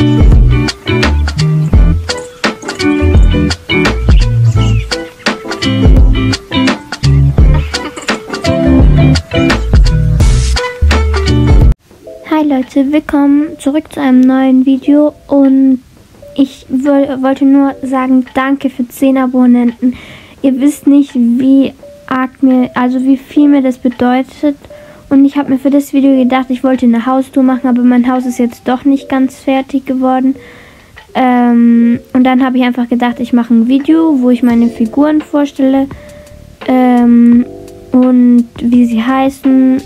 Hi Leute, willkommen zurück zu einem neuen Video und ich wollte nur sagen, danke für 10 Abonnenten. Ihr wisst nicht, wie arg mir, also wie viel mir das bedeutet. Und ich habe mir für das Video gedacht, ich wollte eine Haustour machen, aber mein Haus ist jetzt doch nicht ganz fertig geworden. Ähm, und dann habe ich einfach gedacht, ich mache ein Video, wo ich meine Figuren vorstelle ähm, und wie sie heißen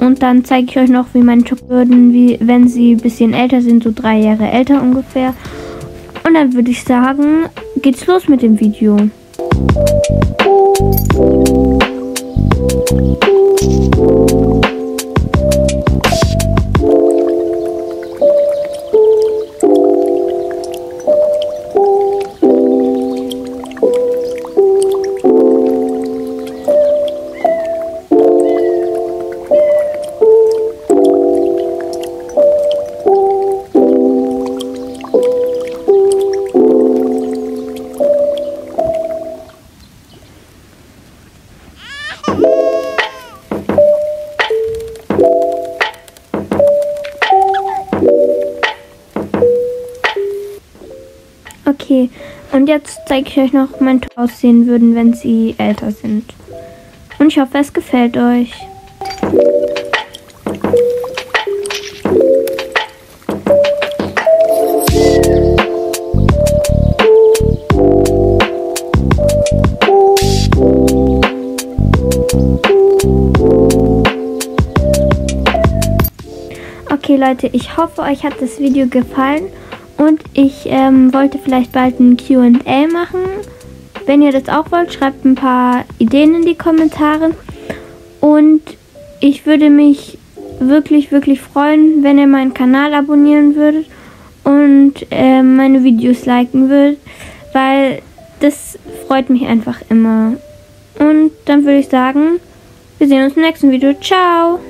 und dann zeige ich euch noch, wie meine Chocolate würden, wie wenn sie ein bisschen älter sind, so drei Jahre älter ungefähr. Und dann würde ich sagen, geht's los mit dem Video. Okay, und jetzt zeige ich euch noch, wie mein Tor aussehen würden, wenn sie älter sind. Und ich hoffe, es gefällt euch. Okay Leute, ich hoffe, euch hat das Video gefallen und ich ähm, wollte vielleicht bald ein QA machen. Wenn ihr das auch wollt, schreibt ein paar Ideen in die Kommentare. Und ich würde mich wirklich, wirklich freuen, wenn ihr meinen Kanal abonnieren würdet und äh, meine Videos liken würdet, weil das freut mich einfach immer. Und dann würde ich sagen, wir sehen uns im nächsten Video. Ciao!